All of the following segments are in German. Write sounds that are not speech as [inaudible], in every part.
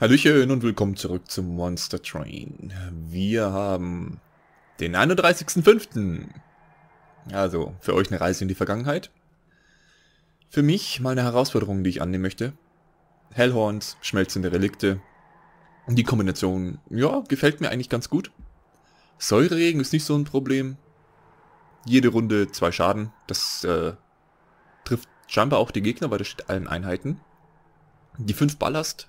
Hallöchen und willkommen zurück zum Monster Train. Wir haben den 31.05. Also, für euch eine Reise in die Vergangenheit. Für mich mal eine Herausforderung, die ich annehmen möchte. Hellhorns, schmelzende Relikte. Die Kombination, ja, gefällt mir eigentlich ganz gut. Säureregen ist nicht so ein Problem. Jede Runde zwei Schaden. Das äh, trifft scheinbar auch die Gegner, weil das steht allen Einheiten. Die 5 Ballast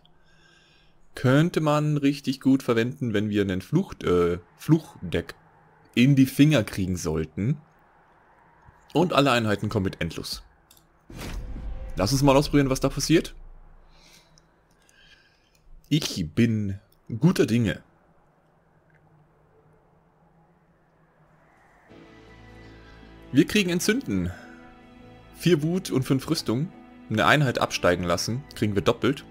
könnte man richtig gut verwenden, wenn wir einen Fluch, äh, Fluchdeck in die Finger kriegen sollten. Und alle Einheiten kommen mit Endlos. Lass uns mal ausprobieren, was da passiert. Ich bin guter Dinge. Wir kriegen Entzünden. Vier Wut und fünf Rüstung. Eine Einheit absteigen lassen, kriegen wir doppelt.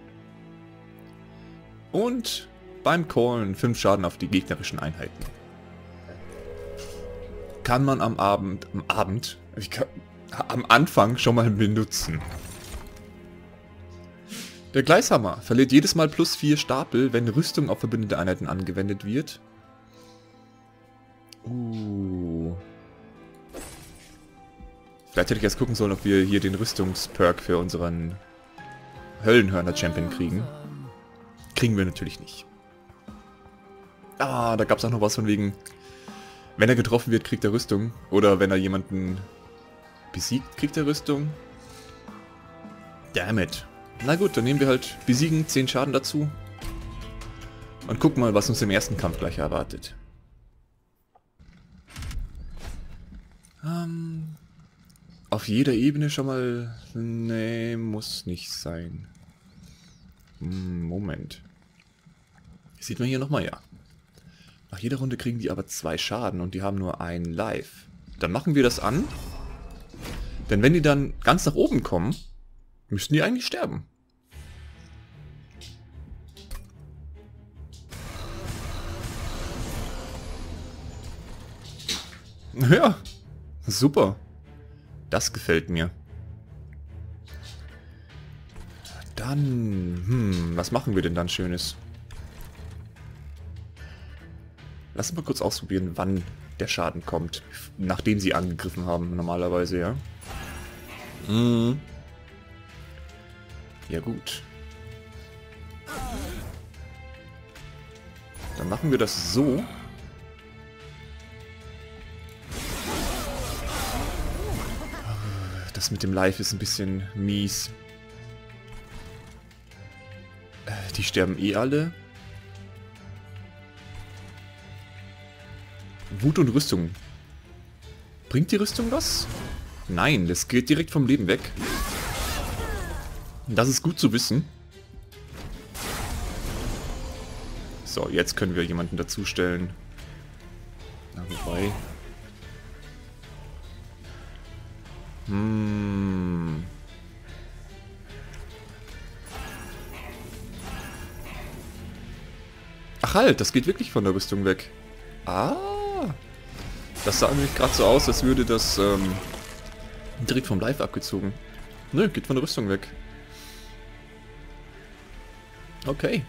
Und beim Callen 5 Schaden auf die gegnerischen Einheiten. Kann man am Abend, am Abend, kann, am Anfang schon mal benutzen. Der Gleishammer verliert jedes Mal plus 4 Stapel, wenn Rüstung auf verbündete Einheiten angewendet wird. Uh. Vielleicht hätte ich erst gucken sollen, ob wir hier den Rüstungsperk für unseren Höllenhörner-Champion kriegen. Kriegen wir natürlich nicht. Ah, da gab es auch noch was von wegen, wenn er getroffen wird, kriegt er Rüstung. Oder wenn er jemanden besiegt, kriegt er Rüstung. Damn it. Na gut, dann nehmen wir halt besiegen, 10 Schaden dazu. Und gucken mal, was uns im ersten Kampf gleich erwartet. Ähm, auf jeder Ebene schon mal... Nee, muss nicht sein. Hm, Moment. Sieht man hier nochmal, ja. Nach jeder Runde kriegen die aber zwei Schaden und die haben nur ein Life. Dann machen wir das an. Denn wenn die dann ganz nach oben kommen, müssten die eigentlich sterben. Ja, super. Das gefällt mir. Dann, hm, was machen wir denn dann Schönes? Lass uns mal kurz ausprobieren, wann der Schaden kommt. Nachdem sie angegriffen haben, normalerweise, ja. Mhm. Ja gut. Dann machen wir das so. Das mit dem Live ist ein bisschen mies. Äh, die sterben eh alle. Wut und Rüstung. Bringt die Rüstung was? Nein, das geht direkt vom Leben weg. Das ist gut zu wissen. So, jetzt können wir jemanden dazustellen. Na, wobei... Hm... Ach halt, das geht wirklich von der Rüstung weg. Ah... Das sah nämlich gerade so aus, als würde das ähm, direkt vom Live abgezogen. Nö, geht von der Rüstung weg. Okay.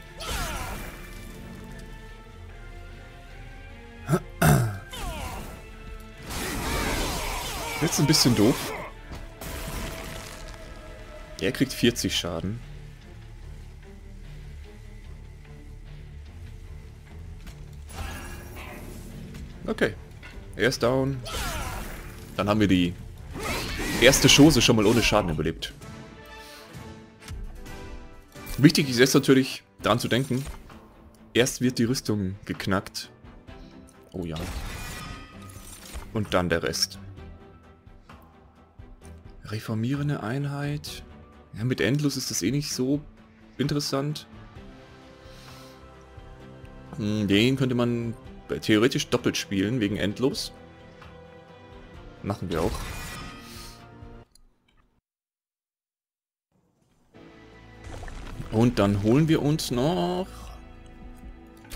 Jetzt ein bisschen doof. Er kriegt 40 Schaden. Okay. Er ist down. Dann haben wir die erste Chose schon mal ohne Schaden überlebt. Wichtig ist jetzt natürlich daran zu denken, erst wird die Rüstung geknackt. Oh ja. Und dann der Rest. Reformierende Einheit. Ja, mit Endlos ist das eh nicht so interessant. Hm, den könnte man theoretisch doppelt spielen, wegen Endlos. Machen wir auch. Und dann holen wir uns noch...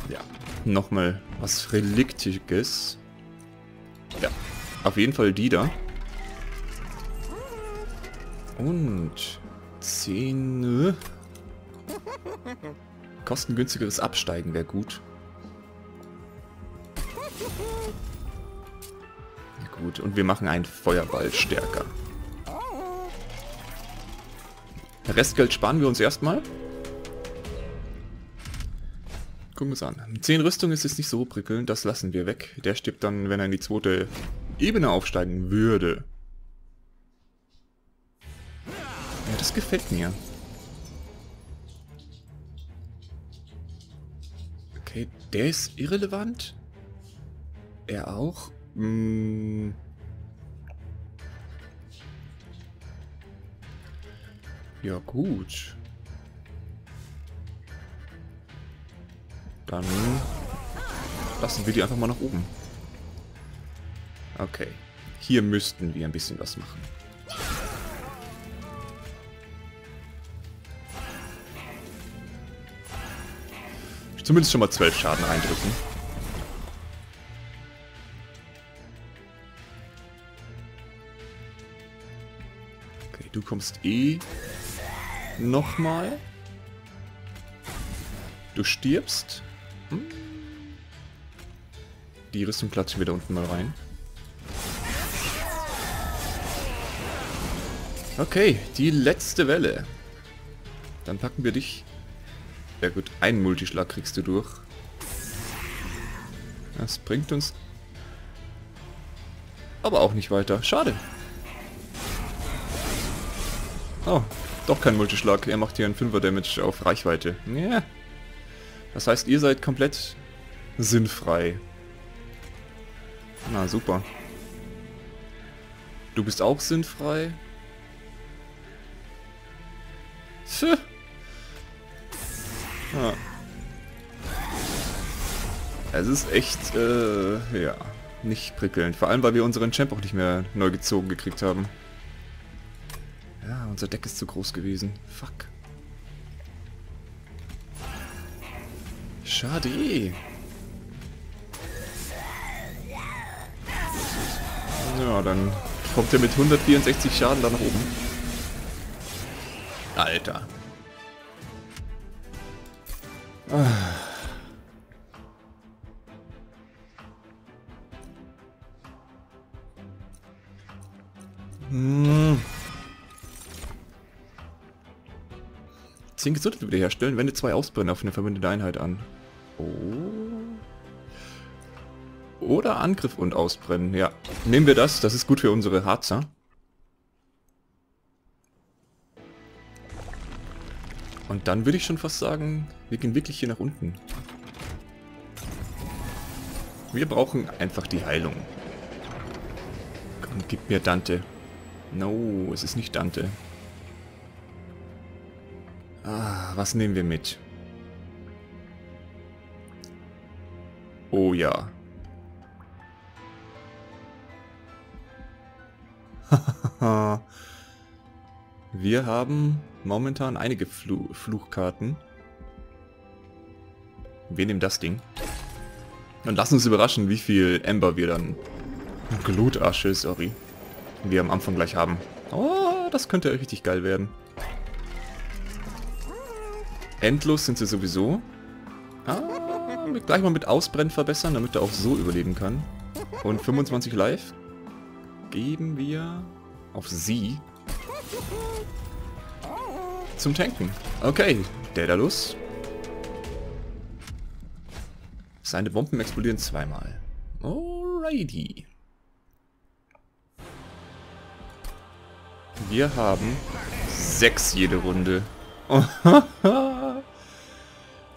Ja, nochmal was Reliktiges. Ja, auf jeden Fall die da. Und... 10... Kostengünstigeres Absteigen wäre gut. Gut, und wir machen einen Feuerball stärker. Restgeld sparen wir uns erstmal. Gucken wir es an. 10 Rüstung ist jetzt nicht so prickelnd, das lassen wir weg. Der stirbt dann, wenn er in die zweite Ebene aufsteigen würde. Ja, das gefällt mir. Okay, der ist irrelevant. Er auch. Hm. Ja, gut. Dann lassen wir die einfach mal nach oben. Okay. Hier müssten wir ein bisschen was machen. Zumindest schon mal zwölf Schaden reindrücken. Du kommst eh nochmal. Du stirbst. Hm? Die Rüstung klatschen wir da unten mal rein. Okay, die letzte Welle. Dann packen wir dich ja gut, einen Multischlag kriegst du durch. Das bringt uns aber auch nicht weiter. Schade. Oh, doch kein Multischlag. Er macht hier einen 5er Damage auf Reichweite. Ja. Das heißt, ihr seid komplett sinnfrei. Na, super. Du bist auch sinnfrei. Tch. Ja. Es ist echt, äh, ja, nicht prickelnd. Vor allem, weil wir unseren Champ auch nicht mehr neu gezogen gekriegt haben. Ja, unser Deck ist zu groß gewesen. Fuck. Schade. Ja, dann kommt er mit 164 Schaden da nach oben. Alter. Hm. 10 Gesundheit wiederherstellen, wende zwei Ausbrennen auf eine verbündete Einheit an. Oh. Oder Angriff und Ausbrennen, ja. Nehmen wir das, das ist gut für unsere Harzer. Und dann würde ich schon fast sagen, wir gehen wirklich hier nach unten. Wir brauchen einfach die Heilung. Komm, gib mir Dante. No, es ist nicht Dante. Was nehmen wir mit? Oh ja. [laughs] wir haben momentan einige Flu Fluchkarten. Wir nehmen das Ding. Und lassen uns überraschen, wie viel Ember wir dann... Glutasche, sorry. Wir am Anfang gleich haben. Oh, das könnte richtig geil werden. Endlos sind sie sowieso. Ah, gleich mal mit Ausbrennen verbessern, damit er auch so überleben kann. Und 25 Live geben wir auf sie zum Tanken. Okay, Daedalus. Seine Bomben explodieren zweimal. Alrighty. Wir haben sechs jede Runde. [laughs]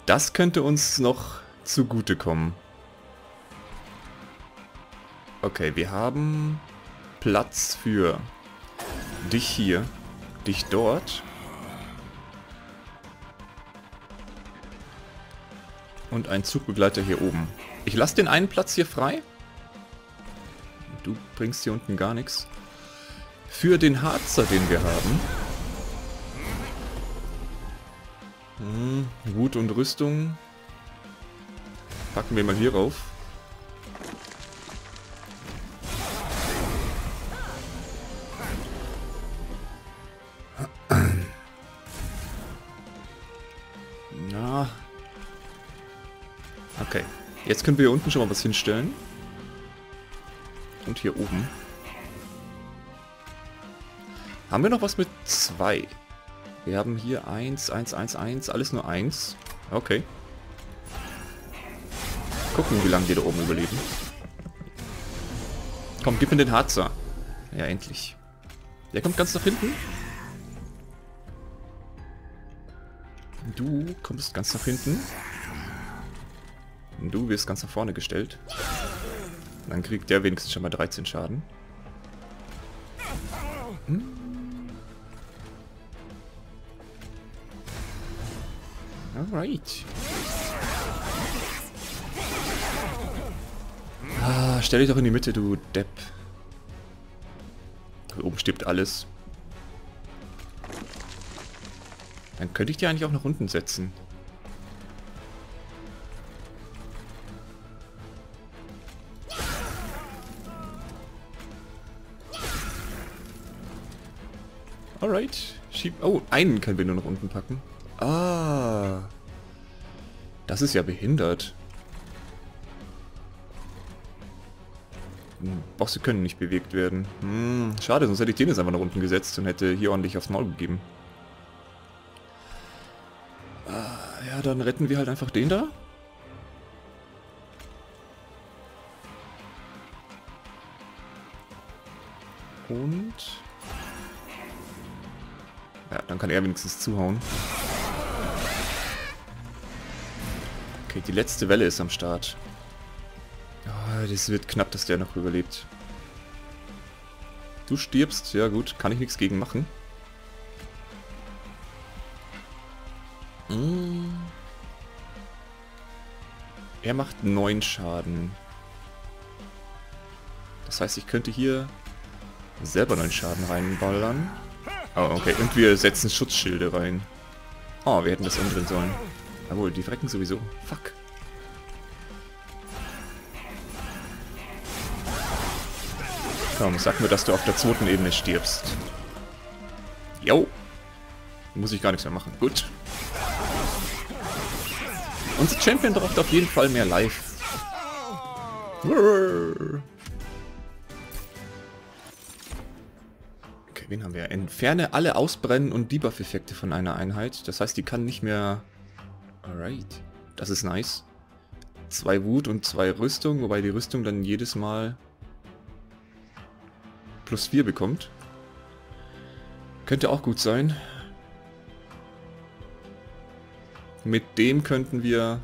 Das könnte uns noch zugutekommen. Okay, wir haben Platz für dich hier, dich dort Und ein Zugbegleiter hier oben. Ich lasse den einen Platz hier frei. Du bringst hier unten gar nichts. Für den Harzer, den wir haben. Hm, und Rüstung. Packen wir mal hier rauf. Okay. Jetzt können wir hier unten schon mal was hinstellen. Und hier oben. Haben wir noch was mit 2? Wir haben hier 1, 1, 1, 1, alles nur 1. Okay. Gucken, wie lange wir da oben überleben. Komm, gib mir den Harzer. Ja, endlich. Der kommt ganz nach hinten. Du kommst ganz nach hinten. Du wirst ganz nach vorne gestellt. Dann kriegt der wenigstens schon mal 13 Schaden. Hm. Alright. Ah, stell dich doch in die Mitte, du Depp. Hier oben stirbt alles. Dann könnte ich die eigentlich auch nach unten setzen. Alright. Schieb oh, einen können wir nur nach unten packen. Ah. Das ist ja behindert. Hm, Bosse können nicht bewegt werden. Hm, schade, sonst hätte ich den jetzt einfach nach unten gesetzt und hätte hier ordentlich aufs Maul gegeben. Ah, ja, dann retten wir halt einfach den da. Und... Ja, dann kann er wenigstens zuhauen. Okay, die letzte Welle ist am Start. Oh, das wird knapp, dass der noch überlebt. Du stirbst, ja gut, kann ich nichts gegen machen. Hm. Er macht 9 Schaden. Das heißt, ich könnte hier selber 9 Schaden reinballern. Oh, okay. Und wir setzen Schutzschilde rein. Oh, wir hätten das umdrehen sollen. Jawohl, die frecken sowieso. Fuck. Komm, sag mir, dass du auf der zweiten Ebene stirbst. Jo. Muss ich gar nichts mehr machen. Gut. Unser Champion braucht auf jeden Fall mehr Life. Okay, wen haben wir? Entferne alle Ausbrennen und Debuff-Effekte von einer Einheit. Das heißt, die kann nicht mehr... Alright. Das ist nice. Zwei Wut und zwei Rüstung, wobei die Rüstung dann jedes Mal plus 4 bekommt. Könnte auch gut sein. Mit dem könnten wir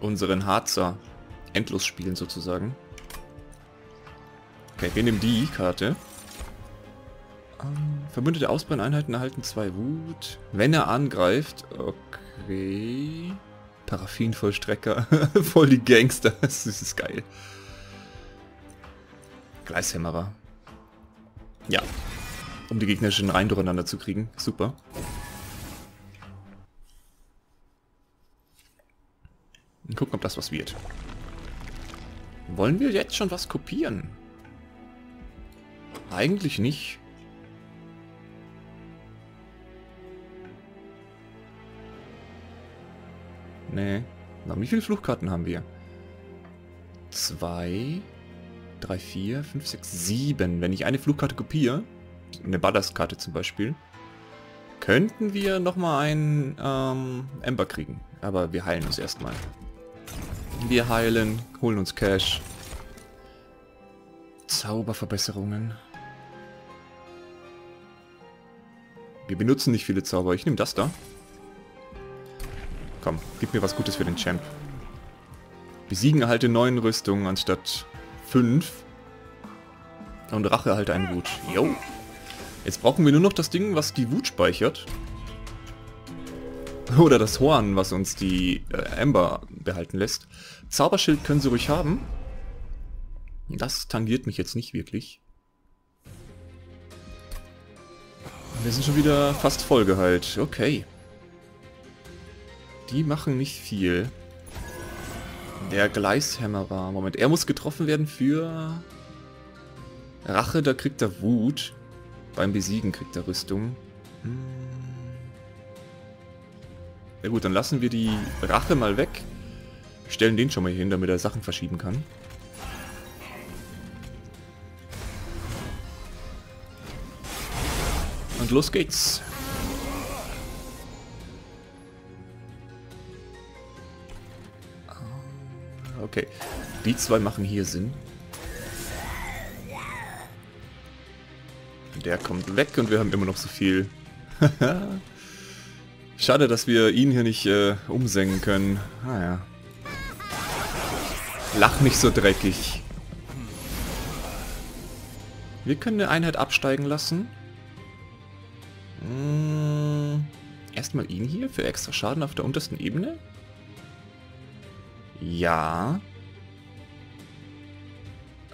unseren Harzer endlos spielen sozusagen. Okay, wir nehmen die Karte. Ähm, verbündete Ausbrenneinheiten erhalten zwei Wut. Wenn er angreift, okay. Paraffinvollstrecker, [laughs] voll die Gangster, [laughs] das ist geil. Gleishämmerer. Ja. Um die gegnerischen Reihen durcheinander zu kriegen. Super. Und gucken, ob das was wird. Wollen wir jetzt schon was kopieren? Eigentlich nicht. Nee. Wie viele Fluchkarten haben wir? Zwei. 3, 4, 5, 6, 7. Wenn ich eine Flugkarte kopiere, eine Ballastkarte zum Beispiel, könnten wir nochmal einen ähm, Ember kriegen. Aber wir heilen uns erstmal. Wir heilen, holen uns Cash. Zauberverbesserungen. Wir benutzen nicht viele Zauber. Ich nehme das da. Komm, gib mir was Gutes für den Champ. Besiegen erhalte neun Rüstungen anstatt 5. Und Rache halt einen Wut. Jo. Jetzt brauchen wir nur noch das Ding, was die Wut speichert. Oder das Horn, was uns die äh, Ember behalten lässt. Zauberschild können sie ruhig haben. Das tangiert mich jetzt nicht wirklich. Wir sind schon wieder fast voll geheilt. Okay. Die machen nicht viel. Der Gleishämmerer. Moment, er muss getroffen werden für... Rache, da kriegt er Wut. Beim Besiegen kriegt er Rüstung. Hm. Ja gut, dann lassen wir die Rache mal weg. Stellen den schon mal hin, damit er Sachen verschieben kann. Und los geht's. Okay, die zwei machen hier Sinn. Der kommt weg und wir haben immer noch so viel. [laughs] Schade, dass wir ihn hier nicht äh, umsenken können. Ah ja. Lach nicht so dreckig. Wir können eine Einheit absteigen lassen. Hm, erstmal ihn hier für extra Schaden auf der untersten Ebene. Ja.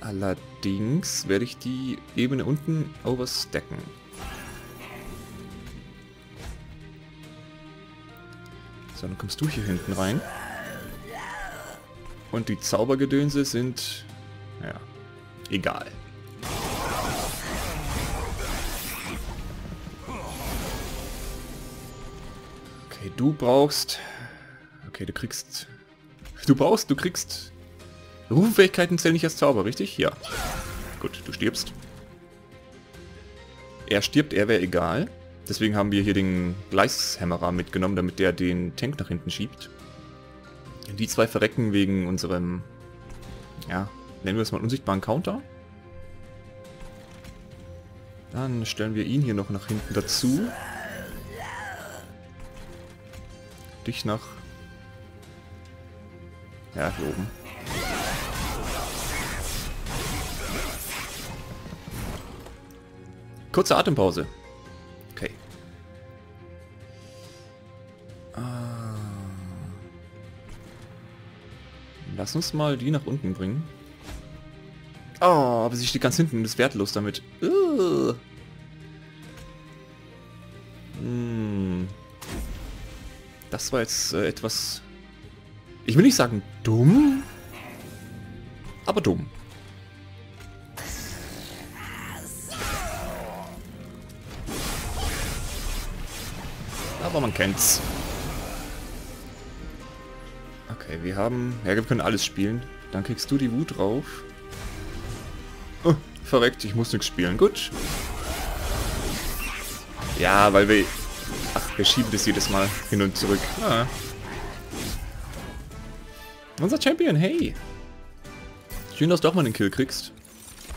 Allerdings werde ich die Ebene unten overstacken. So, dann kommst du hier hinten rein. Und die Zaubergedönse sind... Ja, egal. Okay, du brauchst... Okay, du kriegst... Du brauchst, du kriegst... Rufenfähigkeiten zählen nicht als Zauber, richtig? Ja. Gut, du stirbst. Er stirbt, er wäre egal. Deswegen haben wir hier den Gleishämmerer mitgenommen, damit der den Tank nach hinten schiebt. Die zwei verrecken wegen unserem, ja, nennen wir es mal unsichtbaren Counter. Dann stellen wir ihn hier noch nach hinten dazu. Dich nach... Ja, hier oben. Kurze Atempause. Okay. Ah. Lass uns mal die nach unten bringen. Oh, aber sie steht ganz hinten und ist wertlos damit. Uh. Das war jetzt äh, etwas... Ich will nicht sagen dumm, aber dumm. Aber man kennt's. Okay, wir haben... Ja, wir können alles spielen. Dann kriegst du die Wut drauf. Oh, verreckt, ich muss nichts spielen. Gut. Ja, weil wir... Ach, wir schieben das jedes Mal hin und zurück. Ah. Unser Champion, hey. Schön, dass du auch mal einen Kill kriegst.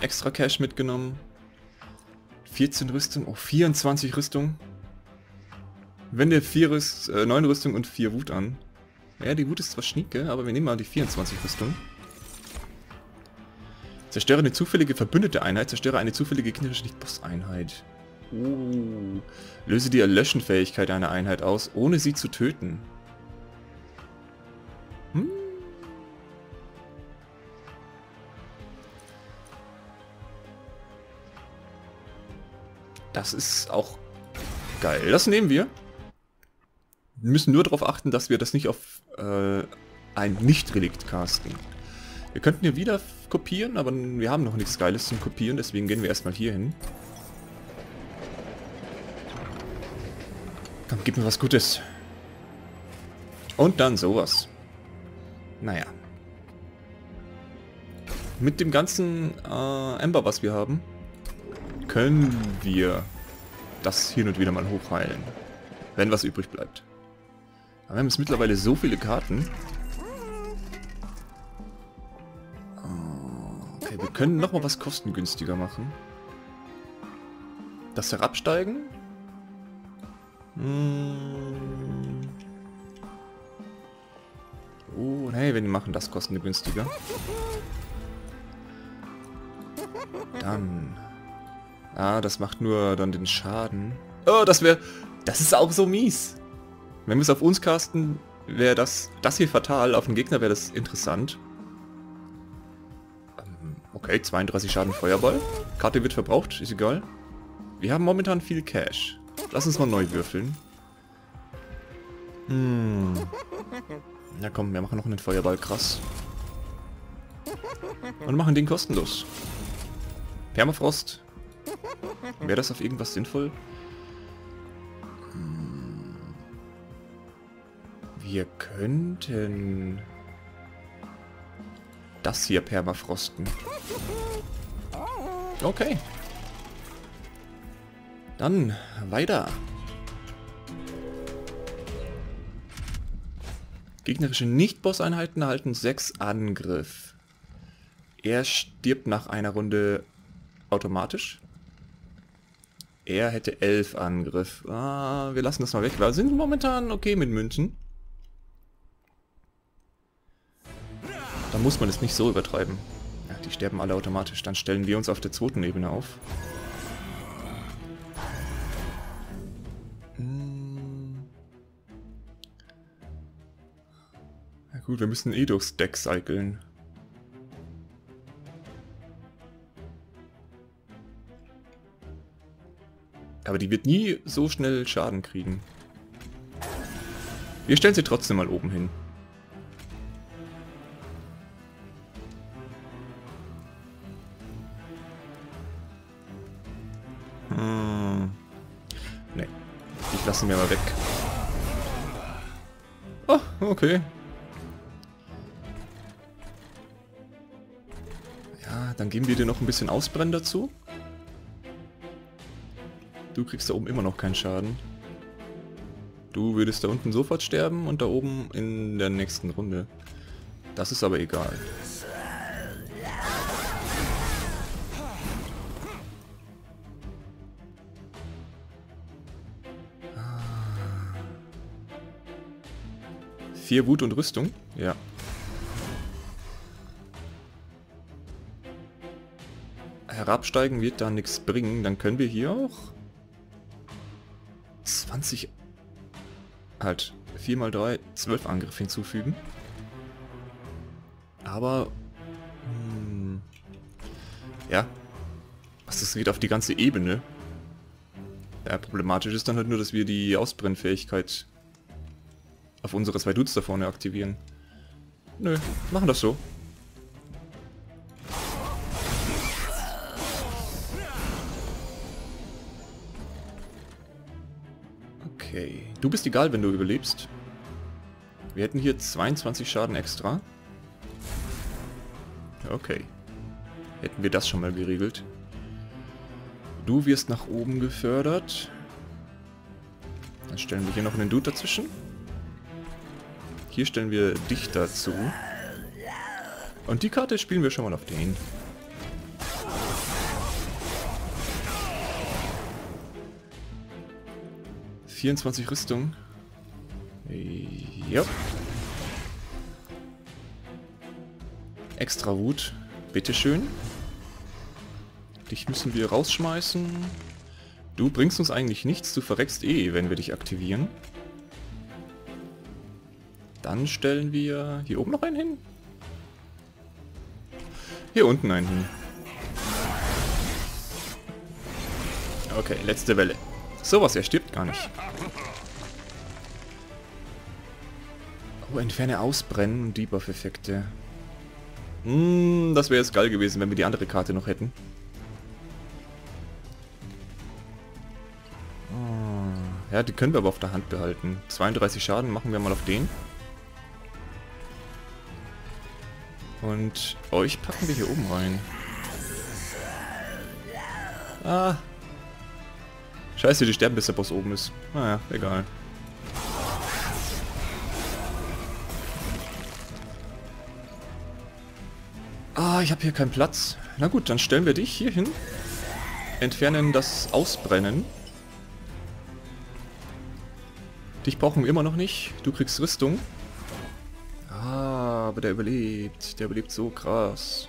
Extra Cash mitgenommen. 14 Rüstung, oh 24 Rüstung. Wenn der 4 Rüst, äh, 9 Rüstung und 4 Wut an. Ja, die Wut ist zwar schnieke, aber wir nehmen mal die 24 Rüstung. Zerstöre eine zufällige verbündete Einheit, zerstöre eine zufällige gegnerische Nicht-Boss-Einheit. Uh. Löse die Erlöschen-Fähigkeit einer Einheit aus, ohne sie zu töten. Das ist auch geil. Das nehmen wir. Wir müssen nur darauf achten, dass wir das nicht auf äh, ein Nicht-Relikt casten. Wir könnten hier wieder kopieren, aber wir haben noch nichts Geiles zum Kopieren, deswegen gehen wir erstmal hier hin. Komm, gib mir was Gutes. Und dann sowas. Naja. Mit dem ganzen äh, Ember, was wir haben, können wir das hin und wieder mal hochheilen. Wenn was übrig bleibt. Aber wir haben jetzt mittlerweile so viele Karten. Okay, wir können nochmal was kostengünstiger machen. Das Herabsteigen. Hm. Oh, hey, wir machen das kostengünstiger. Dann. Ah, das macht nur dann den Schaden. Oh, das wäre... Das ist auch so mies. Wenn wir es auf uns casten, wäre das, das hier fatal. Auf den Gegner wäre das interessant. Ähm, okay, 32 Schaden Feuerball. Karte wird verbraucht, ist egal. Wir haben momentan viel Cash. Lass uns mal neu würfeln. Hm. Na komm, wir machen noch einen Feuerball, krass. Und machen den kostenlos. Permafrost. Wäre das auf irgendwas sinnvoll? Wir könnten... das hier permafrosten. Okay. Dann weiter. Gegnerische Nicht-Boss-Einheiten erhalten 6 Angriff. Er stirbt nach einer Runde automatisch. Er hätte 11 Angriff. Ah, wir lassen das mal weg. Wir sind momentan okay mit Münzen. Da muss man es nicht so übertreiben. Ja, die sterben alle automatisch. Dann stellen wir uns auf der zweiten Ebene auf. Hm. Ja gut, wir müssen eh durchs Deck cyclen. Aber die wird nie so schnell Schaden kriegen. Wir stellen sie trotzdem mal oben hin. Hm. Ne. Die lassen wir mal weg. Oh, okay. Ja, dann geben wir dir noch ein bisschen Ausbrennen dazu. Du kriegst da oben immer noch keinen Schaden. Du würdest da unten sofort sterben und da oben in der nächsten Runde. Das ist aber egal. Vier Wut und Rüstung? Ja. Herabsteigen wird da nichts bringen. Dann können wir hier auch 20... Halt, 4 mal 3, 12 Angriff hinzufügen. Aber... Hm, ja. Was das geht auf die ganze Ebene. Ja, problematisch ist dann halt nur, dass wir die Ausbrennfähigkeit auf unsere zwei Dudes da vorne aktivieren. Nö, machen das so. Du bist egal, wenn du überlebst. Wir hätten hier 22 Schaden extra. Okay. Hätten wir das schon mal geregelt. Du wirst nach oben gefördert. Dann stellen wir hier noch einen Dude dazwischen. Hier stellen wir dich dazu. Und die Karte spielen wir schon mal auf den. Vierundzwanzig Rüstung. Ja. Extra Wut. Bitteschön. Dich müssen wir rausschmeißen. Du bringst uns eigentlich nichts, du verreckst eh, wenn wir dich aktivieren. Dann stellen wir hier oben noch einen hin. Hier unten einen hin. Okay, letzte Welle. Sowas, er stirbt gar nicht. Oh, entferne Ausbrennen und Debuff-Effekte. Hm, das wäre jetzt geil gewesen, wenn wir die andere Karte noch hätten. Oh, ja, die können wir aber auf der Hand behalten. 32 Schaden machen wir mal auf den. Und euch packen wir hier oben rein. Ah. Scheiße, die sterben bis der Boss oben ist. Naja, egal. Ah, ich habe hier keinen Platz. Na gut, dann stellen wir dich hier hin. Entfernen das Ausbrennen. Dich brauchen wir immer noch nicht. Du kriegst Rüstung aber der überlebt. Der überlebt so krass.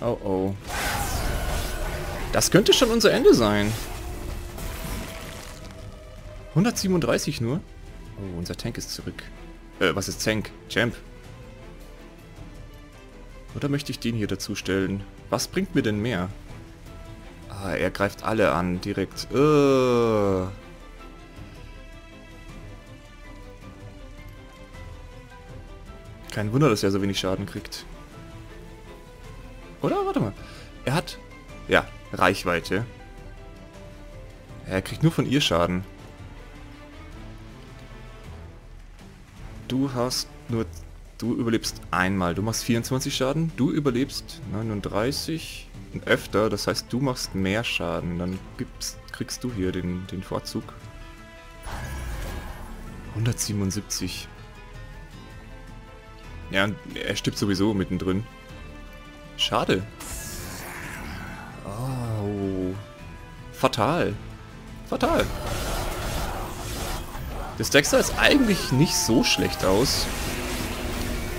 Oh oh. Das könnte schon unser Ende sein. 137 nur? Oh, unser Tank ist zurück. Äh, was ist Tank? Champ. Oder möchte ich den hier dazu stellen? Was bringt mir denn mehr? Ah, er greift alle an, direkt. Uh. Kein Wunder, dass er so wenig Schaden kriegt. Oder? Warte mal. Er hat... Ja, Reichweite. Er kriegt nur von ihr Schaden. Du hast nur... Du überlebst einmal. Du machst 24 Schaden. Du überlebst 39 und öfter. Das heißt, du machst mehr Schaden. Dann gibst, kriegst du hier den, den Vorzug. 177. Ja, er stirbt sowieso mittendrin. Schade. Fatal. Fatal. Das Dexter ist eigentlich nicht so schlecht aus.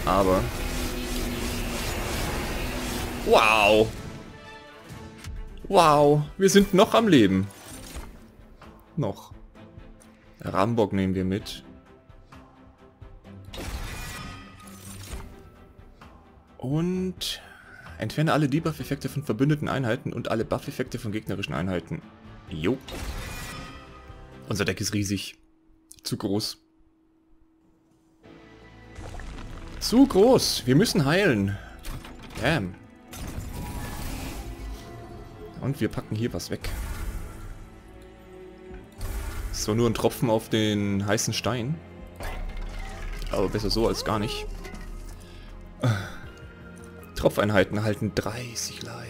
Aber... Wow. Wow. Wir sind noch am Leben. Noch. Rambock nehmen wir mit. Und entferne alle Debuff-Effekte von verbündeten Einheiten und alle Buff-Effekte von gegnerischen Einheiten. Jo. Unser Deck ist riesig. Zu groß. Zu groß. Wir müssen heilen. Damn. Und wir packen hier was weg. So, nur ein Tropfen auf den heißen Stein. Aber besser so als gar nicht. Tropfeinheiten halten 30 live.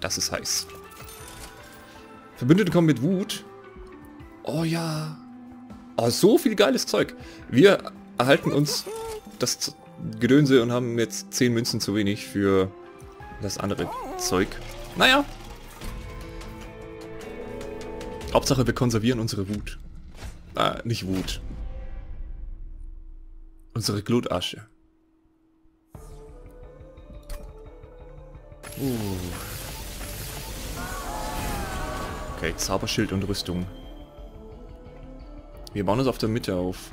Das ist heiß. Verbündete kommen mit Wut. Oh ja. Oh, so viel geiles Zeug. Wir erhalten uns das Gedönse und haben jetzt 10 Münzen zu wenig für das andere Zeug. Naja. Hauptsache wir konservieren unsere Wut. Ah, nicht Wut. Unsere Glutasche. Uh. Okay, Zauberschild und Rüstung. Wir bauen uns auf der Mitte auf.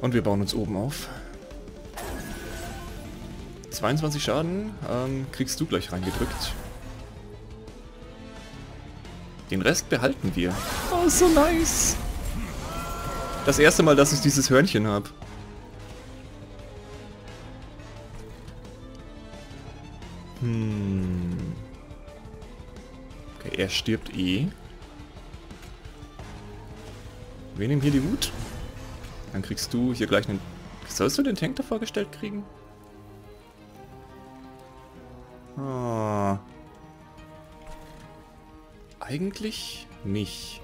Und wir bauen uns oben auf. 22 Schaden ähm, kriegst du gleich reingedrückt. Den Rest behalten wir. Oh, so nice. Das erste Mal, dass ich dieses Hörnchen habe. Okay, er stirbt eh. Wir nehmen hier die Wut. Dann kriegst du hier gleich einen... Sollst du den Tank da vorgestellt kriegen? Ah. Eigentlich nicht.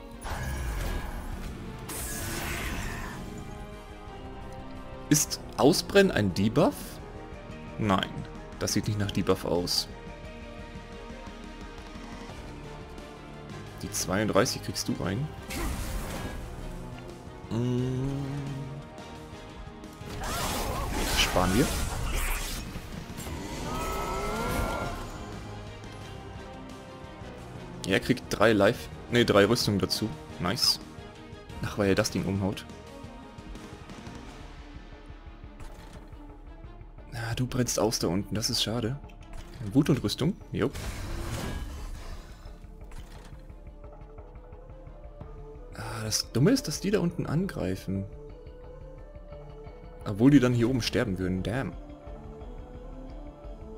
Ist Ausbrennen ein Debuff? Nein, das sieht nicht nach Debuff aus. Die 32 kriegst du rein. Hm. Sparen wir. Er kriegt drei Live... Ne, drei Rüstungen dazu. Nice. Ach, weil er das Ding umhaut. du brennst aus da unten, das ist schade. Wut und Rüstung, jo. Das Dumme ist, dass die da unten angreifen. Obwohl die dann hier oben sterben würden, damn.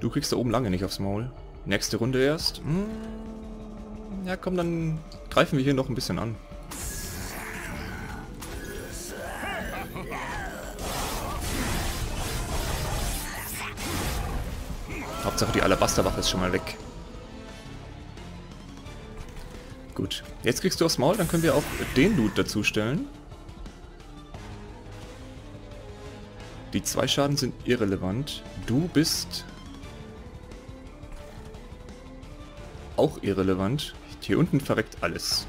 Du kriegst da oben lange nicht aufs Maul. Nächste Runde erst. Hm. Ja komm, dann greifen wir hier noch ein bisschen an. Hauptsache die Alabasterwaffe ist schon mal weg. Gut. Jetzt kriegst du aufs Maul, dann können wir auch den Loot dazu stellen. Die zwei Schaden sind irrelevant. Du bist auch irrelevant. Hier unten verreckt alles.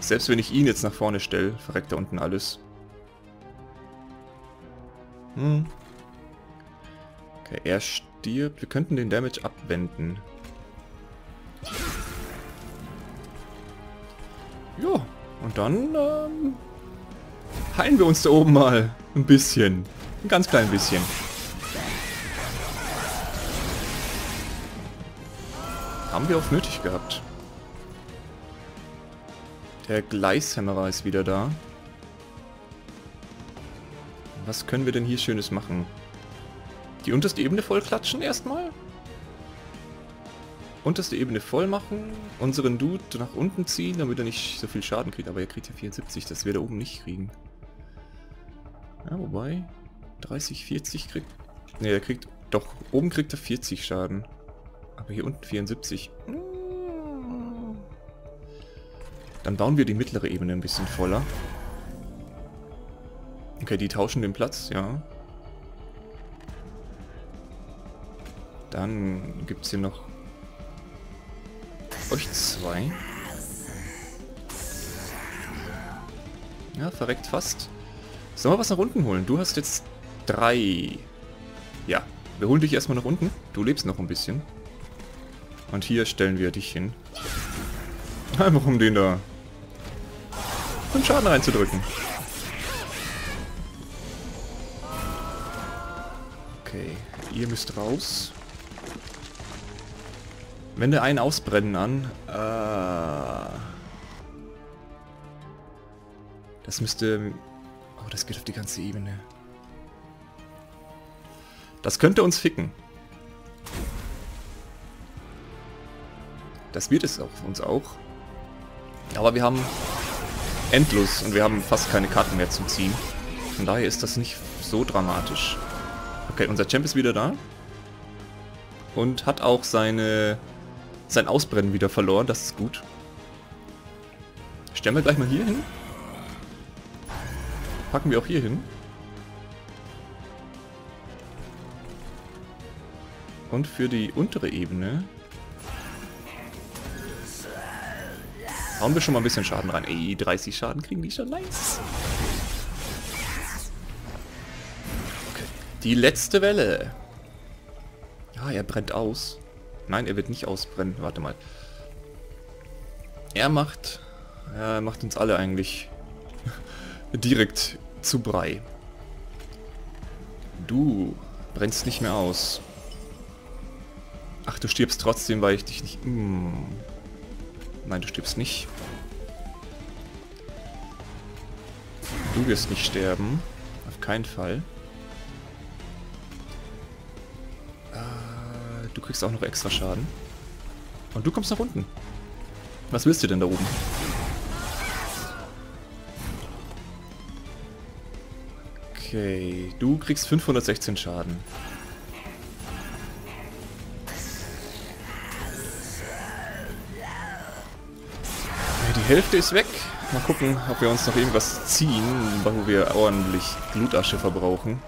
Selbst wenn ich ihn jetzt nach vorne stelle, verreckt da unten alles. Hm. Okay, er stirbt. Wir könnten den Damage abwenden. Und dann ähm, heilen wir uns da oben mal ein bisschen. Ein ganz klein bisschen. Haben wir auch nötig gehabt. Der Gleishämmerer ist wieder da. Was können wir denn hier Schönes machen? Die unterste Ebene voll klatschen erstmal? Unterste Ebene voll machen, unseren Dude nach unten ziehen, damit er nicht so viel Schaden kriegt. Aber er kriegt ja 74, das wird er oben nicht kriegen. Ja, wobei, 30, 40 kriegt... Ne, er kriegt... Doch, oben kriegt er 40 Schaden. Aber hier unten 74. Dann bauen wir die mittlere Ebene ein bisschen voller. Okay, die tauschen den Platz, ja. Dann gibt es hier noch euch zwei. Ja, verreckt fast. Sollen wir was nach unten holen? Du hast jetzt drei. Ja, wir holen dich erstmal nach unten. Du lebst noch ein bisschen. Und hier stellen wir dich hin. Einfach um den da einen Schaden reinzudrücken. Okay, ihr müsst raus. Wende ein Ausbrennen an. Äh, das müsste... Oh, das geht auf die ganze Ebene. Das könnte uns ficken. Das wird es auch uns auch. Aber wir haben endlos und wir haben fast keine Karten mehr zum Ziehen. Von daher ist das nicht so dramatisch. Okay, unser Champ ist wieder da. Und hat auch seine sein Ausbrennen wieder verloren, das ist gut. Stellen wir gleich mal hier hin. Packen wir auch hier hin. Und für die untere Ebene hauen wir schon mal ein bisschen Schaden rein. Ey, 30 Schaden kriegen die schon nice. Die letzte Welle. Ja, er brennt aus. Nein, er wird nicht ausbrennen. Warte mal. Er macht... Er macht uns alle eigentlich [laughs] direkt zu Brei. Du brennst nicht mehr aus. Ach, du stirbst trotzdem, weil ich dich nicht... Mm. Nein, du stirbst nicht. Du wirst nicht sterben. Auf keinen Fall. Du kriegst auch noch extra Schaden. Und du kommst nach unten. Was willst du denn da oben? Okay, du kriegst 516 Schaden. Die Hälfte ist weg. Mal gucken, ob wir uns noch irgendwas ziehen, wo wir ordentlich Blutasche verbrauchen.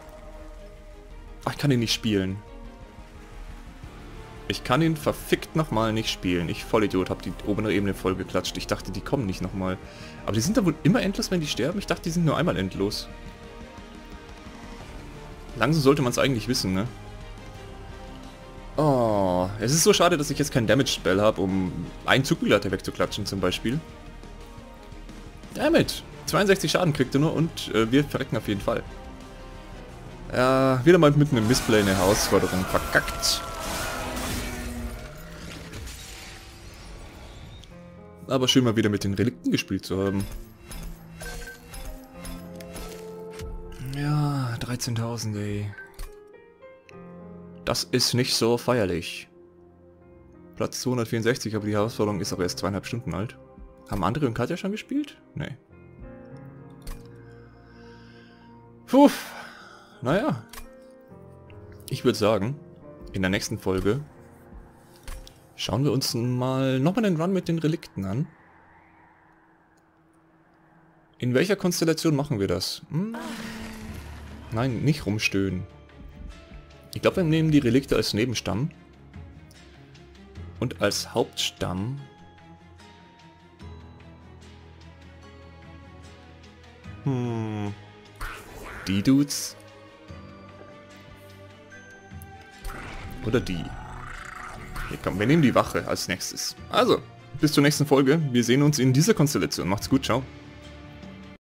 Ach, ich kann ihn nicht spielen. Ich kann ihn verfickt nochmal nicht spielen. Ich Vollidiot habe die obere Ebene voll geklatscht. Ich dachte, die kommen nicht nochmal. Aber die sind da wohl immer endlos, wenn die sterben? Ich dachte, die sind nur einmal endlos. Langsam sollte man es eigentlich wissen, ne? Oh, es ist so schade, dass ich jetzt kein Damage-Spell habe, um einen Zugbegleiter wegzuklatschen zum Beispiel. Damit! 62 Schaden kriegt er nur und äh, wir verrecken auf jeden Fall. Ja, wieder mal mitten im Missplay eine Herausforderung verkackt. Aber schön mal wieder mit den Relikten gespielt zu haben. Ja, 13.000, ey. Das ist nicht so feierlich. Platz 264, aber die Herausforderung ist aber erst zweieinhalb Stunden alt. Haben André und Katja schon gespielt? Nee. Puh. Naja. Ich würde sagen, in der nächsten Folge Schauen wir uns mal nochmal den Run mit den Relikten an. In welcher Konstellation machen wir das? Hm? Nein, nicht rumstöhnen. Ich glaube, wir nehmen die Relikte als Nebenstamm. Und als Hauptstamm... Hm... Die Dudes? Oder die? Okay, komm, wir nehmen die Wache als nächstes. Also, bis zur nächsten Folge. Wir sehen uns in dieser Konstellation. Macht's gut, ciao.